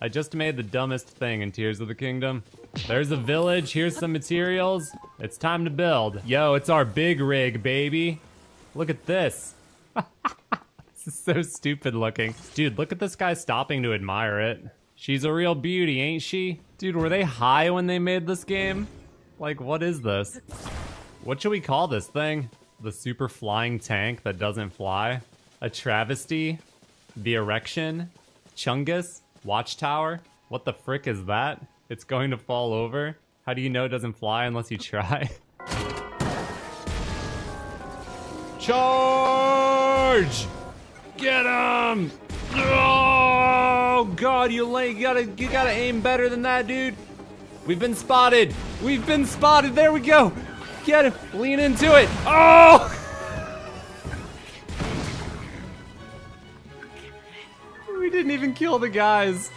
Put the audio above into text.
I just made the dumbest thing in Tears of the Kingdom. There's a village, here's some materials. It's time to build. Yo, it's our big rig, baby. Look at this. this is so stupid looking. Dude, look at this guy stopping to admire it. She's a real beauty, ain't she? Dude, were they high when they made this game? Like, what is this? What should we call this thing? The super flying tank that doesn't fly? A travesty? The erection? Chungus? Watchtower? What the frick is that? It's going to fall over? How do you know it doesn't fly unless you try? Charge! Get him! Oh god, you lay you gotta you gotta aim better than that, dude. We've been spotted. We've been spotted. There we go. Get him. Lean into it. Oh! We didn't even kill the guys.